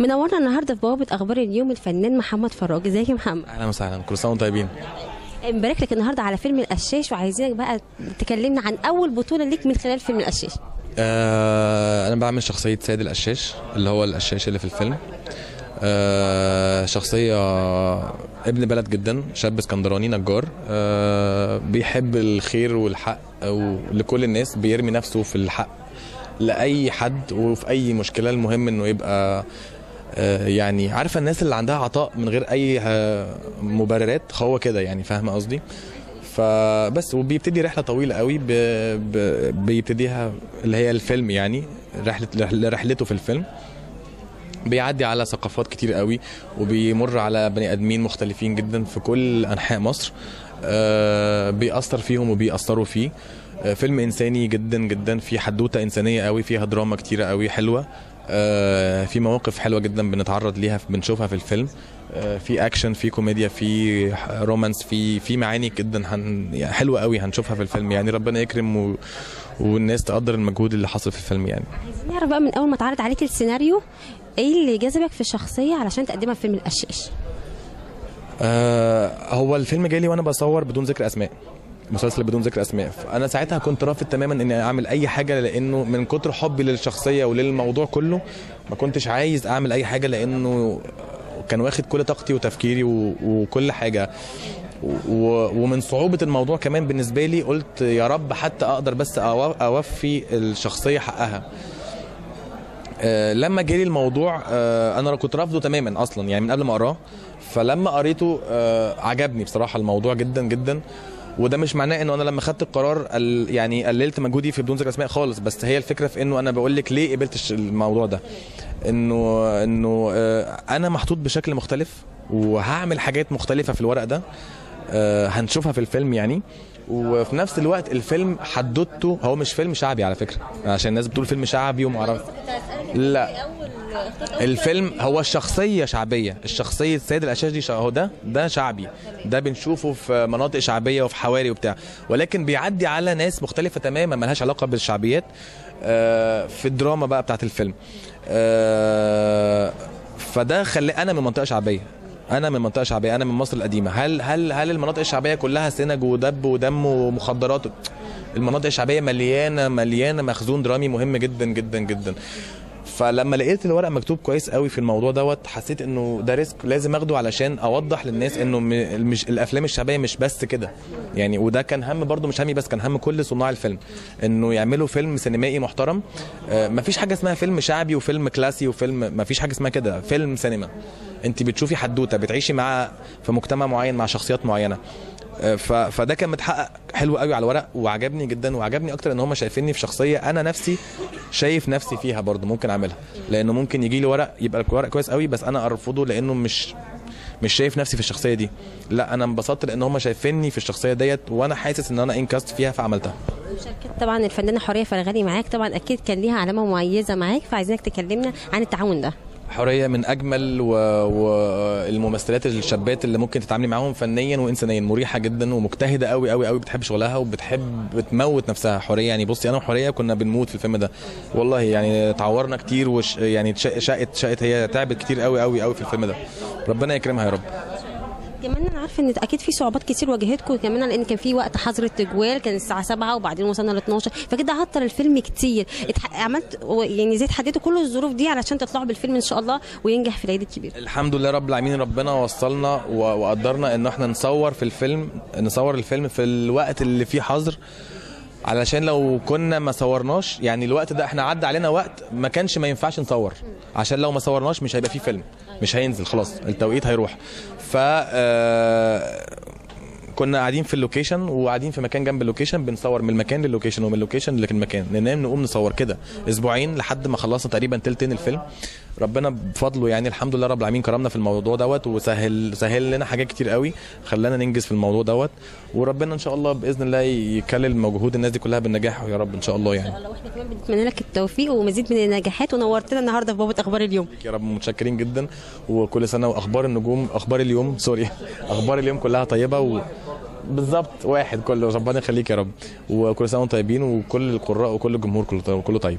منورنا النهارده في بوابة أخبار اليوم الفنان محمد فراج. إزيك يا محمد؟ أهلا وسهلا. كل سنة وأنتم طيبين. مبارك لك النهارده على فيلم القشاش وعايزينك بقى تكلمنا عن أول بطولة ليك من خلال فيلم القشاش آه أنا بعمل شخصية سيد القشاش اللي هو القشاش اللي في الفيلم. آه شخصية ابن بلد جدا شاب اسكندراني نجار آه بيحب الخير والحق لكل الناس بيرمي نفسه في الحق لأي حد وفي أي مشكلة. المهم إنه يبقى آه، يعني عارفة الناس اللي عندها عطاء من غير آه، مبررات هو كده يعني فاهمة قصدي؟ فبس وبيبتدي رحلة طويلة قوي ب... ب... بيبتديها اللي هي الفيلم يعني رحلة رحلته في الفيلم. بيعدي على ثقافات كتير قوي وبيمر على بني آدمين مختلفين جدا في كل أنحاء مصر. آه، بيأثر فيهم وبيأثروا فيه. آه، فيلم إنساني جدا جدا في حدوتة إنسانية قوي فيها دراما كتيرة قوي حلوة. آه، في مواقف حلوة جدا بنتعرض ليها بنشوفها في الفيلم. في أكشن في كوميديا في romance في في معاني جدا هن يعني حلوة قوي هنشوفها في الفيلم. يعني ربنا يكرم و... والناس تقدر المجهود اللي حصل في الفيلم يعني. عايزين نعرف بقى من أول ما اتعرض عليك السيناريو إيه اللي جذبك في الشخصية علشان تقدمها في فيلم القشاش آه هو الفيلم جالي وأنا بصور بدون ذكر أسماء مسلسل بدون ذكر أسماء. أنا ساعتها كنت رافض تماما إني أعمل أي حاجة لأنه من كتر حبي للشخصية وللموضوع كله ما كنتش عايز أعمل أي حاجة لأنه كان واخد كل طاقتي وتفكيري وكل حاجة. ومن صعوبة الموضوع كمان بالنسبة لي قلت يا رب حتى أقدر بس أوفي الشخصية حقها. لما جالي الموضوع آه، أنا كنت رافضه تماما أصلا يعني من قبل ما أقراه. فلما قريته آه، عجبني بصراحة الموضوع جدا جدا. وده مش معناه إنه أنا لما خدت القرار ال- يعني قللت مجهودي في بدون ذكر أسماء خالص. بس هي الفكرة في إنه أنا بقول لك ليه قبلت الموضوع ده. إنه إنه آه، أنا محطوط بشكل مختلف وهعمل حاجات مختلفة في الورق ده. آه، هنشوفها في الفيلم يعني. وفي نفس الوقت الفيلم حدوته هو مش فيلم شعبي على فكرة عشان الناس بتقول فيلم شعبي ومعرف لا. الفيلم هو الشخصية شعبية. الشخصية سيد الأشاش دي هو ده ده شعبي. ده بنشوفه في مناطق شعبية وفي حواري وبتاع. ولكن بيعدي على ناس مختلفة تماما ملهاش علاقة بالشعبيات آه، في الدراما بقى بتاعت الفيلم. آه، فده خلي أنا من منطقة شعبية. أنا من منطقه شعبيه أنا من مصر القديمة. هل هل هل المناطق الشعبية كلها سنج ودب ودم ومخدرات؟ المناطق الشعبية مليانة مليانة مخزون درامي مهم جدا جدا جدا. فلما لقيت الورق مكتوب كويس قوي في الموضوع دوت حسيت إنه ده risk لازم آخده علشان أوضح للناس إنه مش الأفلام الشعبية مش بس كده. يعني وده كان هم برضو مش همي بس كان هم كل صناع الفيلم. إنه يعملوا فيلم سينمائي محترم. آه، مفيش حاجة اسمها فيلم شعبي وفيلم كلاسي وفيلم مفيش حاجة اسمها كده. فيلم سينما. انت بتشوفي حدوتة بتعيشي مع في مجتمع معين مع شخصيات معينة. فده كان متحقق حلو قوي على الورق وعجبني جدا وعجبني أكتر إن هم شايفيني في شخصية أنا نفسي شايف نفسي فيها برضو ممكن أعملها. لأنه ممكن يجي لي ورق يبقى الورق كويس قوي بس أنا أرفضه لأنه مش مش شايف نفسي في الشخصية دي. لا أنا انبسطت لأن هم شايفيني في الشخصية ديت وأنا حاسس إن أنا انكست فيها فعملتها. مشاركة طبعا الفنانة حورية فرغلي معاك. طبعا أكيد كان ليها علامة مميزة معاك فعايزينك تكلمنا عن التعاون ده. حوريه من أجمل والممثلات الشابات اللي ممكن تتعاملي معاهم فنيا وانسانيا. مريحة جدا ومجتهدة قوي قوي قوي بتحب شغلها وبتحب بتموت نفسها. حوريه يعني بصي أنا وحوريه كنا بنموت في الفيلم ده. والله يعني تعورنا كتير وش يعني شقت شقت هي تعبت كتير قوي قوي قوي في الفيلم ده. ربنا يكرمها يا رب. عارفه إن أكيد في صعوبات كتير واجهتكم كمان لأن كان في وقت حظر التجوال كان الساعة 7 وبعدين وصلنا ل 12 فكده عطل الفيلم كتير. عملت يعني زي تحديتوا كل الظروف دي علشان تطلعوا بالفيلم إن شاء الله وينجح في العيد الكبير. الحمد لله رب العالمين ربنا وصلنا وقدرنا إن إحنا نصور في الفيلم نصور الفيلم في الوقت اللي فيه حظر. علشان لو كنا ما صورناش يعني الوقت ده إحنا عدى علينا وقت ما كانش ما ينفعش نصور. عشان لو ما صورناش مش هيبقى فيه فيلم مش هينزل خلاص التوقيت هيروح. ف آه، كنا قاعدين في ال location وقاعدين في مكان جنب ال location بنصور من المكان للوكيشن ومن ال location للمكان ننام نقوم نصور كده أسبوعين لحد ما خلصنا تقريبا تلتين الفيلم. ربنا بفضله يعني الحمد لله رب العالمين كرمنا في الموضوع دوت وسهل سهل لنا حاجات كتير قوي خلانا ننجز في الموضوع دوت وربنا إن شاء الله بإذن الله يكلل مجهود الناس دي كلها بالنجاح يا رب إن شاء الله يعني. الله. وإحنا كمان بنتمنى لك التوفيق ومزيد من النجاحات ونورتنا النهارده في بابا أخبار اليوم. يا رب متشكرين جدا وكل سنة وأخبار النجوم أخبار اليوم سوري أخبار اليوم كلها طيبة و... بالظبط واحد كله ربنا يخليك يا رب. وكل سنة وأنتم طيبين وكل القراء وكل الجمهور كله كله طيب.